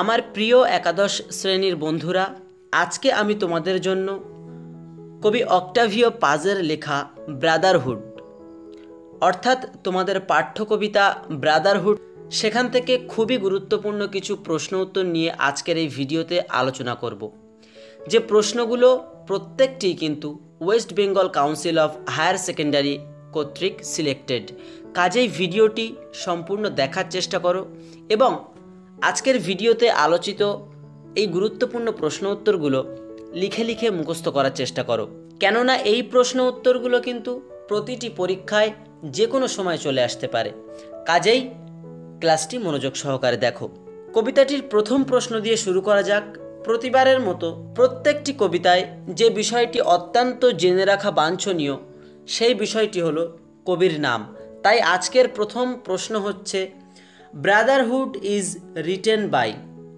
আমার প্রিয় একাদশ শ্রেণির বন্ধুরা, আজকে আমি তোমাদের জন্য কবি অক্টাভিও পাজের লেখা ব্রাদারহুড, অর্থাৎ তোমাদের পাঠ্য কবিতা ব্রাদারহুড, সেখান থেকে খুবই গুরুত্বপূর্ণ কিছু প্রশ্ন উত্তর নিয়ে আজকের এই ভিডিওতে আলোচনা করব। যে প্রশ্নগুলো প্রত্যেকটি কিন্তু West Bengal Council of Higher Secondary কর্তৃক সিলেক্টেড। কাজেই ভিডিওটি সম্পূর্ণ দেখার চেষ্টা করো এবং আজকের ভিডিওতে আলোচিত এই গুরুত্বপূর্ণ প্রশ্ন উত্তরগুলো লিখে লিখে মুখস্থ করার চেষ্টা করো। কেননা এই প্রশ্ন উত্তরগুলো কিন্তু প্রতিটি পরীক্ষায় যে কোনো সময় চলে আসতে পারে। কাজেই ক্লাসটি মনোযোগ সহকারে দেখো। কবিতাটির প্রথম প্রশ্ন দিয়ে শুরু করা যাক। প্রতিবারের মতো প্রত্যেকটি কবিতায় যে বিষয়টি অত্যন্ত জেনে রাখা বাঞ্ছনীয়, সেই বিষয়টি হলো কবির নাম। তাই আজকের প্রথম প্রশ্ন হচ্ছে brotherhood is written by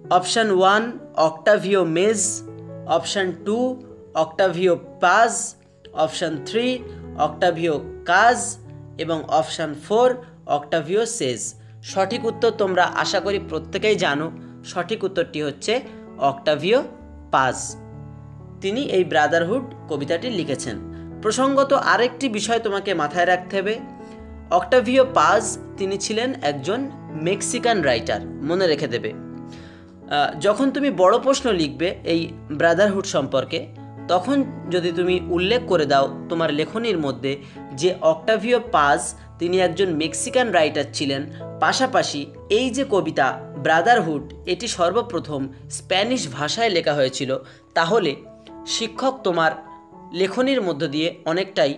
option one Octavio Mez option two Octavio Paz option three Octavio Kaz এবং অপশান ফোর অক্টাভিও সেজ সঠিক উত্তর তোমরা আশা করি প্রত্যেকেই জানো। সঠিক উত্তরটি হচ্ছে অক্টাভিও পাজ তিনি এই ব্রাদারহুড কবিতাটি লিখেছেন। প্রসঙ্গত আরেকটি বিষয় তোমাকে মাথায় রাখতে হবে। অক্টাভিও পাজ তিনি ছিলেন একজন মেক্সিকান রাইটার, মনে রেখে দেবে। যখন তুমি বড় প্রশ্ন লিখবে এই ব্রাদারহুড সম্পর্কে, তখন যদি তুমি উল্লেখ করে দাও তোমার লেখনির মধ্যে যে অক্টাভিও পাজ তিনি একজন মেক্সিকান রাইটার ছিলেন, পাশাপাশি এই যে কবিতা ব্রাদারহুড, এটি সর্বপ্রথম স্প্যানিশ ভাষায় লেখা হয়েছিল, তাহলে শিক্ষক তোমার লেখনির মধ্য দিয়ে অনেকটাই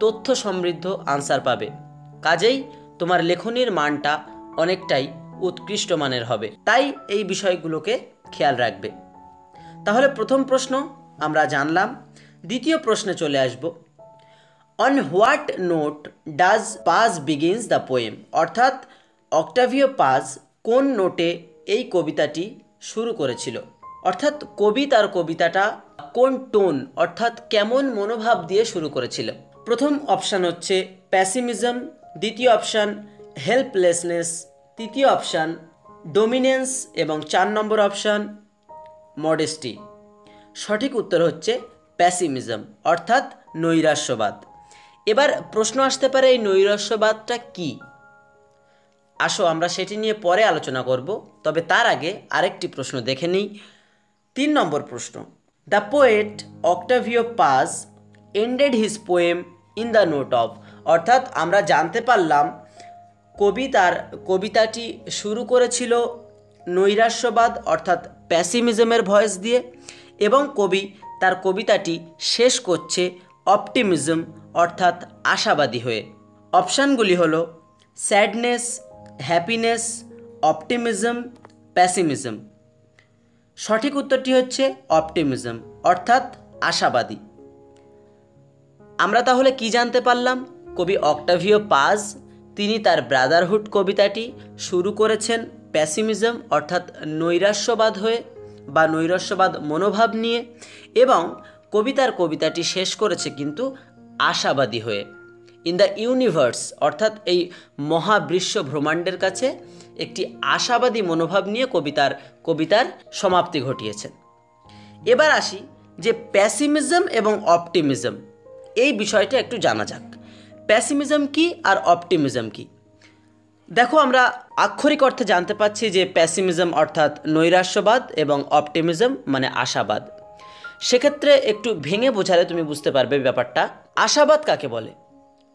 তথ্য সমৃদ্ধ আনসার পাবে। কাজেই তোমার লেখনির মানটা অনেকটাই উৎকৃষ্ট মানের হবে। তাই এই বিষয়গুলোকে খেয়াল রাখবে। তাহলে প্রথম প্রশ্ন আমরা জানলাম, দ্বিতীয় প্রশ্নে চলে আসব। On what note does Paz begins the poem অর্থাৎ অক্টাভিও পাজ কোন নোটে এই কবিতাটি শুরু করেছিল? অর্থাৎ কবি তার কবিতাটা কোন টোন, অর্থাৎ কেমন মনোভাব দিয়ে শুরু করেছিল? প্রথম অপশান হচ্ছে প্যাসিমিজম দ্বিতীয় অপশান হেল্পলেসনেস তৃতীয় অপশান ডোমিনেন্স এবং চার নম্বর অপশান মডেস্টি সঠিক উত্তর হচ্ছে প্যাসিমিজম অর্থাৎ নৈরাস্যবাদ এবার প্রশ্ন আসতে পারে এই নৈরাস্যবাদটা কি? আসো, আমরা সেটি নিয়ে পরে আলোচনা করব, তবে তার আগে আরেকটি প্রশ্ন দেখে নিই। তিন নম্বর প্রশ্ন। The poet Octavio Paz ended his poem in the note of অর্থাৎ আমরা জানতে পারলাম কবি তার কবিতাটি শুরু করেছিল নৈরাশ্যবাদ অর্থাৎ প্যাসিমিজমের ভয়েস দিয়ে এবং কবি তার কবিতাটি শেষ করছে অপটিমিজম অর্থাৎ আশাবাদী হয়ে। অপশানগুলি হল স্যাডনেস হ্যাপিনেস অপটিমিজম প্যাসিমিজম সঠিক উত্তরটি হচ্ছে অপটিমিজম অর্থাৎ আশাবাদী। আমরা তাহলে কি জানতে পারলাম? কবি অক্টাভিও পাজ, তিনি তার ব্রাদারহুড কবিতাটি শুরু করেছেন প্যাসিমিজম, অর্থাৎ নৈরাস্যবাদ হয়ে বা নৈরাস্যবাদ মনোভাব নিয়ে এবং কবিতার কবিতাটি শেষ করেছে কিন্তু আশাবাদী হয়ে। ইন দ্য ইউনিভার্স, অর্থাৎ এই মহাবিশ্ব ব্রহ্মাণ্ডের কাছে একটি আশাবাদী মনোভাব নিয়ে কবিতার কবিতার সমাপ্তি ঘটিয়েছেন। এবার আসি যে প্যাসিমিজম এবং অপটিমিজম, এই বিষয়টা একটু জানা যাক। প্যাসিমিজম কি আর অপটিমিজম কি? দেখো, আমরা আক্ষরিক অর্থে জানতে পাচ্ছি যে প্যাসিমিজম অর্থাৎ নৈরাস্যবাদ এবং অপটিমিজম মানে আশাবাদ। সেক্ষেত্রে একটু ভেঙে বোঝালে তুমি বুঝতে পারবে ব্যাপারটা। আশাবাদ কাকে বলে?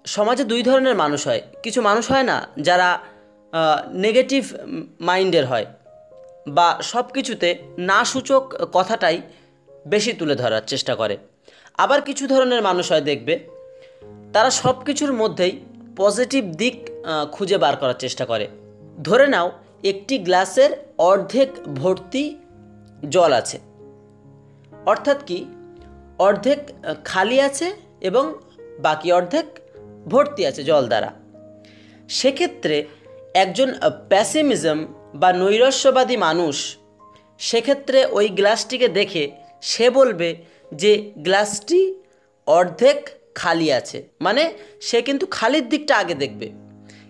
সমাজে দুই ধরনের মানুষ হয়। কিছু মানুষ হয় না, যারা নেগেটিভ মাইন্ডের হয় বা সব কিছুতে না সূচক কথাটাই বেশি তুলে ধরার চেষ্টা করে। আবার কিছু ধরনের মানুষ হয়, দেখবে তারা সব কিছুর মধ্যেই পজিটিভ দিক খুঁজে বার করার চেষ্টা করে। ধরে নাও, একটি গ্লাসের অর্ধেক ভর্তি জল আছে। অর্থাৎ কি? অর্ধেক খালি আছে এবং বাকি অর্ধেক ভর্তি আছে জল দ্বারা। সেক্ষেত্রে একজন প্যাসিমিজম বা নৈরস্যবাদী মানুষ সেক্ষেত্রে ওই গ্লাসটিকে দেখে সে বলবে যে, গ্লাসটি অর্ধেক খালি আছে। মানে সে কিন্তু খালির দিকটা আগে দেখবে।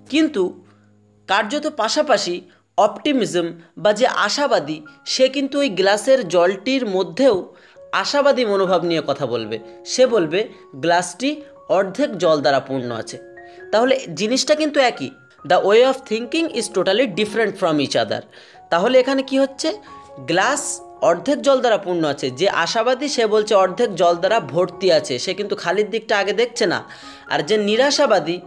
কিন্তু কার্যত পাশাপাশি অপটিমিজম বা যে আশাবাদী, সে কিন্তু ওই গ্লাসের জলটির মধ্যেও আশাবাদী মনোভাব নিয়ে কথা বলবে। সে বলবে, গ্লাসটি অর্ধেক জল দ্বারা পূর্ণ আছে। তাহলে জিনিসটা কিন্তু একই। The way of thinking is totally different from each other তাহলে এখানে কি হচ্ছে? গ্লাস অর্ধেক জল দ্বারা পূর্ণ আছে। যে আশাবাদী, সে বলছে অর্ধেক জল দ্বারা ভর্তি আছে। সে কিন্তু খালির দিকটা আগে দেখছে না। আর যে নিরাশাবাদী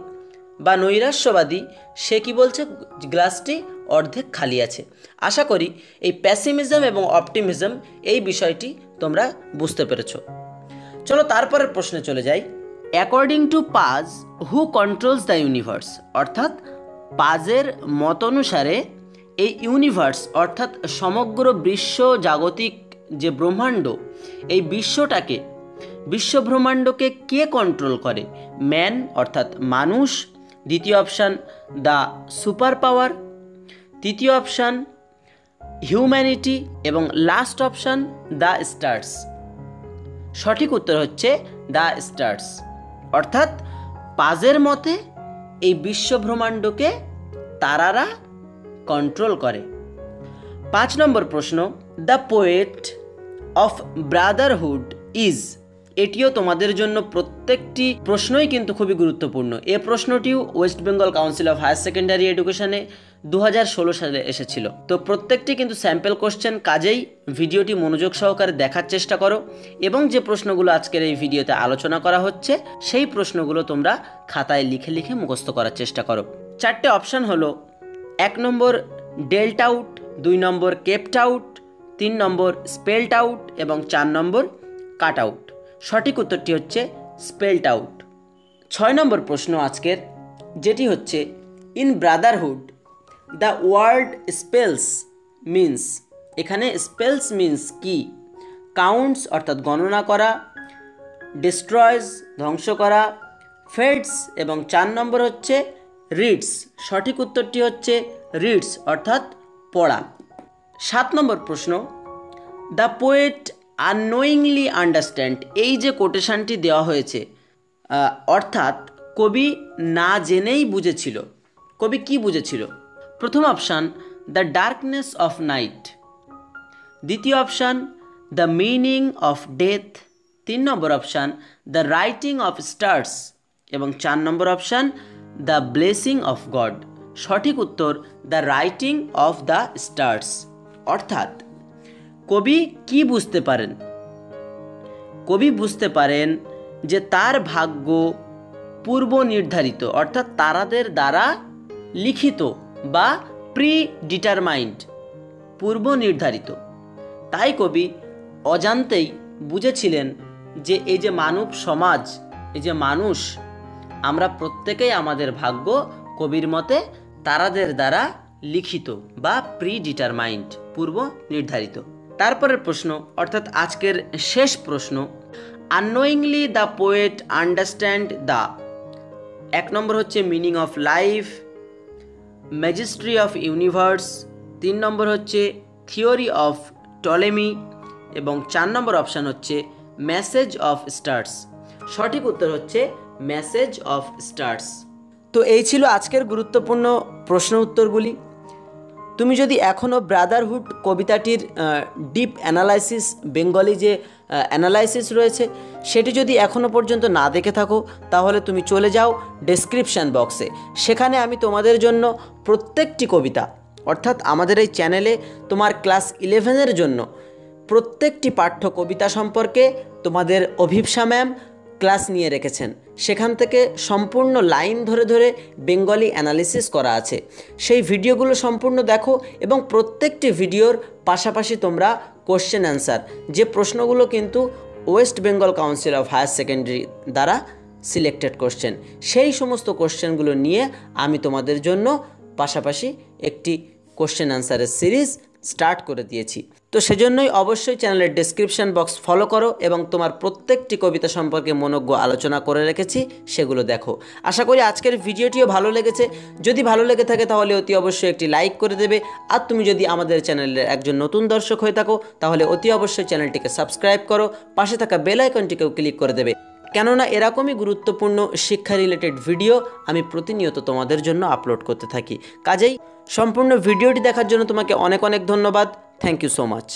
বা নৈরাশ্যবাদী, সে কি বলছে? গ্লাসটি অর্ধেক খালি আছে। আশা করি এই প্যাসিমিজম এবং অপটিমিজম এই বিষয়টি তোমরা বুঝতে পেরেছ। চলো তারপরের প্রশ্নে চলে যাই। According to Paz who controls the universe অর্থাৎ পাজের মত অনুসারে এই ইউনিভার্স, অর্থাৎ সমগ্র বিশ্ব জাগতিক যে ব্রহ্মাণ্ড, এই বিশ্বটাকে, বিশ্বব্রহ্মাণ্ডকে কে কন্ট্রোল করে? ম্যান অর্থাৎ মানুষ। দ্বিতীয় অপশান দ্য সুপার পাওয়ার তৃতীয় অপশান হিউম্যানিটি এবং লাস্ট অপশান দ্য স্টার্স সঠিক উত্তর হচ্ছে দ্য স্টার্স অর্থাৎ, পাজের মতে, এই বিশ্বব্রহ্মাণ্ডকে তারারা কন্ট্রোল করে। পাঁচ নম্বর প্রশ্ন the poet of brotherhood is এটিও তোমাদের জন্য প্রত্যেকটি প্রশ্নই কিন্তু খুবই গুরুত্বপূর্ণ। এ প্রশ্নটিও West Bengal Council of Higher Secondary এডুকেশনে দু হাজার ষোলো সালে এসেছিল। তো প্রত্যেকটি কিন্তু স্যাম্পল কোশ্চেন কাজেই ভিডিওটি মনোযোগ সহকারে দেখার চেষ্টা করো এবং যে প্রশ্নগুলো আজকের এই ভিডিওতে আলোচনা করা হচ্ছে, সেই প্রশ্নগুলো তোমরা খাতায় লিখে লিখে মুখস্থ করার চেষ্টা করো। চারটে অপশান হলো এক নম্বর ডেল্ট আউট, দুই নম্বর কেপ্ট আউট, তিন নম্বর স্পেল্ট আউট এবং চার নম্বর কাট আউট। সঠিক উত্তরটি হচ্ছে স্পেল্ট আউট। ছয় নম্বর প্রশ্ন আজকের, যেটি হচ্ছে, in brotherhood, the word spells means এখানে স্পেলস মিন্স কি? কাউন্টস অর্থাৎ গণনা করা, ডিস্ট্রয়েস ধ্বংস করা, ফেডস এবং চার নম্বর হচ্ছে রিডস। সঠিক উত্তরটি হচ্ছে রিডস, অর্থাৎ পড়া। সাত নম্বর প্রশ্ন। দ্য পোয়েট আননোয়িংলি আন্ডারস্ট্যান্ড, এই যে কোটেশনটি দেওয়া হয়েছে অর্থাৎ কবি না জেনেই বুঝেছিল। কবি কি বুঝেছিল? প্রথম option, the darkness of night. দ্বিতীয় option, the meaning of death. তিন নম্বর option, the writing of stars. এবং চার নম্বর option the blessing of God. সঠিক উত্তর, the writing of the stars. অর্থাৎ, কবি কি বুঝতে পারেন? কবি বুঝতে পারেন যে তার ভাগ্য পূর্ব নির্ধারিত অর্থাৎ তারাদের দ্বারা লিখিত বা প্রি ডিটারমাইন্ড পূর্ব নির্ধারিত তাই কবি অজান্তেই বুঝেছিলেন যে এই যে মানব সমাজ, এই যে মানুষ আমরা প্রত্যেকেই আমাদের ভাগ্য কবির মতে তারাদের দ্বারা লিখিত বা প্রি ডিটারমাইন্ড পূর্ব নির্ধারিত। তারপরের প্রশ্ন, অর্থাৎ আজকের শেষ প্রশ্ন unknowingly the poet understand the এক নম্বর হচ্ছে meaning of life majesty of universe তিন নম্বর হচ্ছে থিওরি অফ টলেমি এবং চার নম্বর অপশান হচ্ছে মেসেজ অফ স্টার্স সঠিক উত্তর হচ্ছে মেসেজ অফ স্টার্স। তো এই ছিল আজকের গুরুত্বপূর্ণ প্রশ্ন উত্তরগুলি। তুমি যদি এখনও ব্রাদারহুড কবিতাটির ডিপ অ্যানালাইসিস বেঙ্গলি যে অ্যানালাইসিস রয়েছে, সেটি যদি এখনও পর্যন্ত না দেখে থাকো, তাহলে তুমি চলে যাও ডেসক্রিপশান বক্সে সেখানে আমি তোমাদের জন্য প্রত্যেকটি কবিতা, অর্থাৎ আমাদের এই চ্যানেলে তোমার ক্লাস ইলেভেনের জন্য প্রত্যেকটি পাঠ্য কবিতা সম্পর্কে তোমাদের অভিপসা ম্যাম ক্লাস নিয়ে রেখেছেন। সেখান থেকে সম্পূর্ণ লাইন ধরে ধরে বেঙ্গলি অ্যানালিসিস করা আছে। সেই ভিডিওগুলো সম্পূর্ণ দেখো এবং প্রত্যেকটি ভিডিওর পাশাপাশি তোমরা কোশ্চেন অ্যান্সার যে প্রশ্নগুলো কিন্তু West Bengal Council of Higher Secondary দ্বারা সিলেক্টেড কোশ্চেন সেই সমস্ত কোশ্চেনগুলো নিয়ে আমি তোমাদের জন্য পাশাপাশি একটি কোশ্চেন অ্যান্সারের সিরিজ স্টার্ট করে দিয়েছি। তো সেজন্যই অবশ্যই চ্যানেলের ডেসক্রিপশন বক্স ফলো করো এবং তোমার প্রত্যেকটি কবিতা সম্পর্কে মনজ্ঞ আলোচনা করে রেখেছি, সেগুলো দেখো। আশা করি আজকের ভিডিওটিও ভালো লেগেছে। যদি ভালো লেগে থাকে তাহলে অতি অবশ্যই একটি লাইক করে দেবে। আর তুমি যদি আমাদের চ্যানেলের একজন নতুন দর্শক হয়ে থাকো, তাহলে অতি অবশ্যই চ্যানেলটিকে সাবস্ক্রাইব করো। পাশে থাকা বেল আইকনটিকেও ক্লিক করে দেবে। কেননা এরকমই গুরুত্বপূর্ণ শিক্ষা রিলেটেড ভিডিও আমি প্রতিনিয়ত তোমাদের জন্য আপলোড করতে থাকি। কাজেই সম্পূর্ণ ভিডিওটি দেখার জন্য তোমাকে অনেক অনেক ধন্যবাদ। Thank you so much